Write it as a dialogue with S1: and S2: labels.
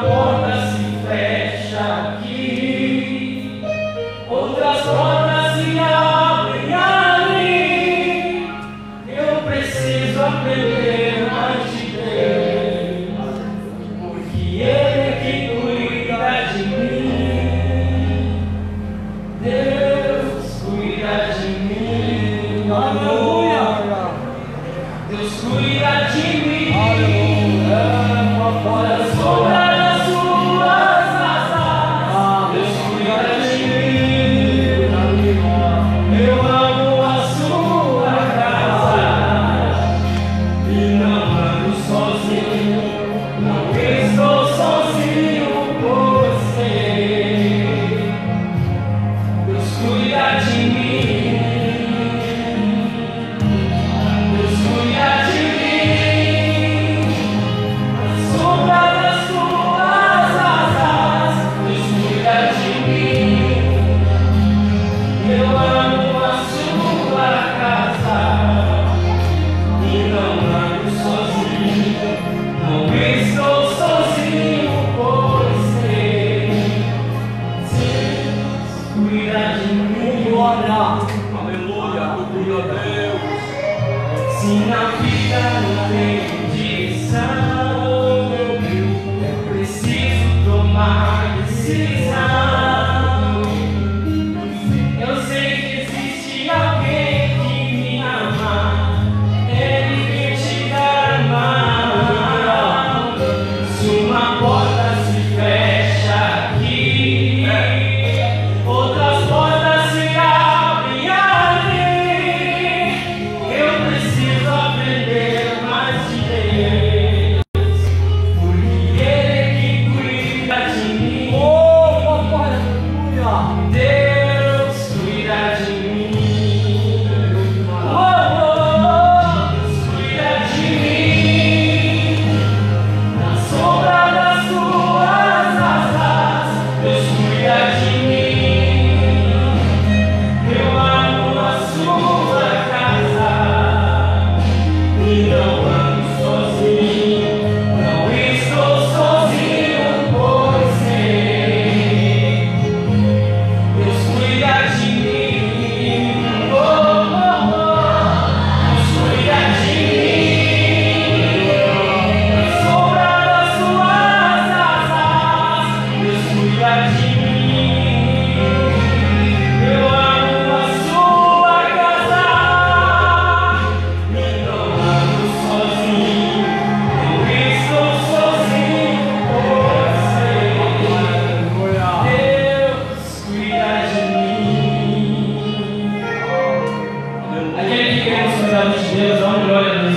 S1: porta se fecha. glória.
S2: Aleluia, glória a Deus.
S1: Se na vida não tem Yanlış diye zaman böyle